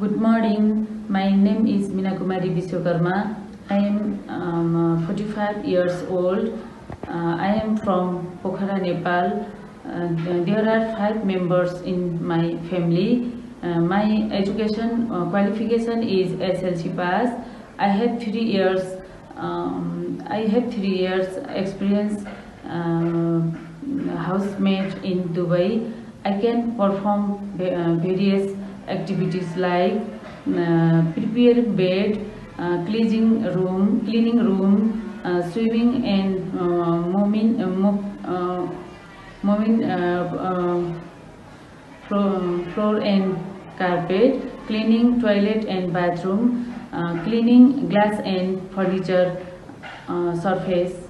Good morning. My name is Mina Kumari Bishwokarma. I am um, uh, 45 years old. Uh, I am from Pokhara, Nepal. Uh, there are five members in my family. Uh, my education uh, qualification is SLC pass. I have three years. Um, I have three years experience uh, housemaid in Dubai. I can perform uh, various activities like uh, prepare bed, uh, cleaning room, cleaning room, uh, swimming and moving, uh, moving floor, floor and carpet, cleaning toilet and bathroom, uh, cleaning glass and furniture uh, surface.